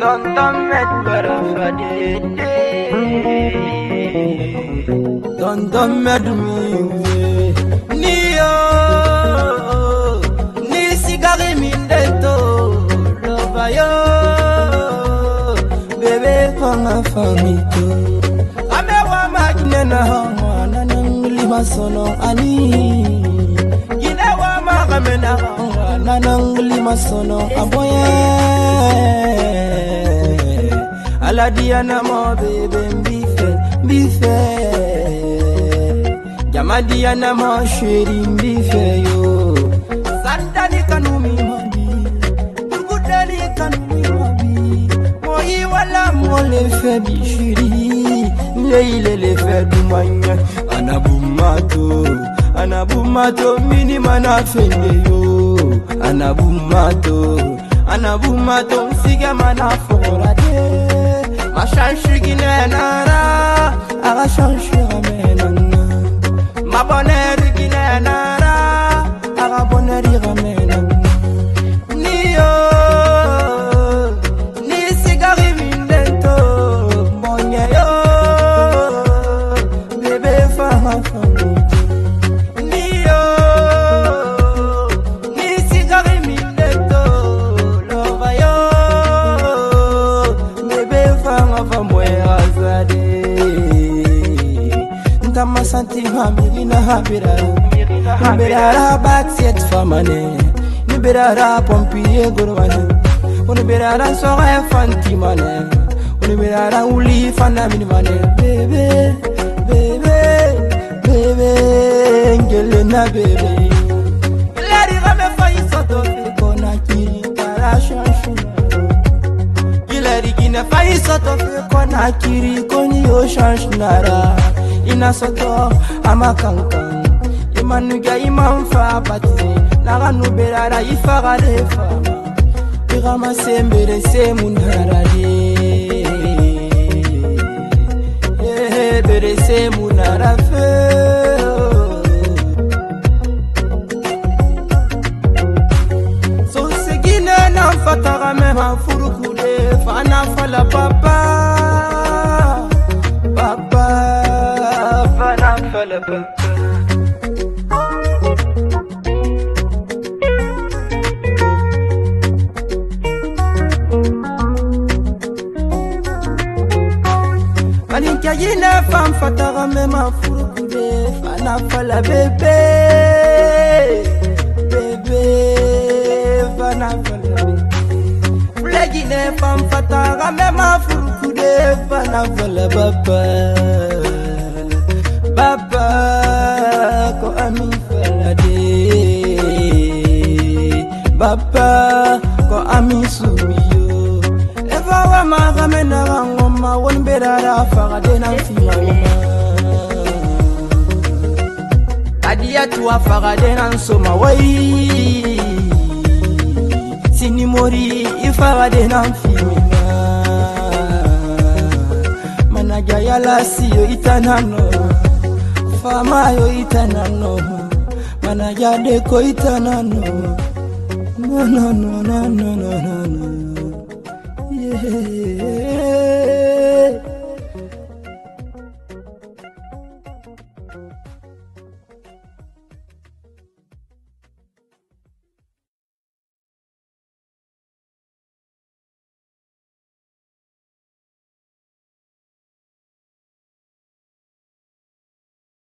Tantamet barafadede Tantamet miwe Niyo Nisigari mindeto Lovayo Bebe kwa mafamito Amewa makinena na nengli masono ani da nananguli masono aboye aladia na mo bebe mbife mbife jamadia na mo sheri mbife yo sandani kanumi mabi turgudani kanumi mabi moyi wala mole fe bishiri leile le fe dumanya anabumato anabumato mini fende yo anabumato anabumato nsiga manafola te mashanshigine nara agashanshiramenana Mabone. ma santi hamiri na habira Nibirara batsiet famane Nibirara pompiye gurwane Unibirara soga fanti mane Unibirara uli fana mini mane Bebe, bebe, bebe Ngele na bebe Leri game fayi soto fiko na kiri Tara shanshuna Gileri gine fayi soto fiko na kiri Koni yo shanshinara inasoto amakankan imanuga imanfa pati naganubelara ifagalefa igamasembere semunharare berese munarafe sosigine nafatagame mafurukude fana fala papa Maninka yina fam fatara me ma furukube fana fala bebe bebe fana fala bebe Blegi fam fatara me ma furukude fana fala baba ko amisuyo evawa magamenaga ngoma wonberara faga denanfimawoma adiyatuwa faga denansoma wai sinimori ifaga denanfimina managayalasiyo itanano famayo itanano manajadeko itanano na na na na na na na yeah.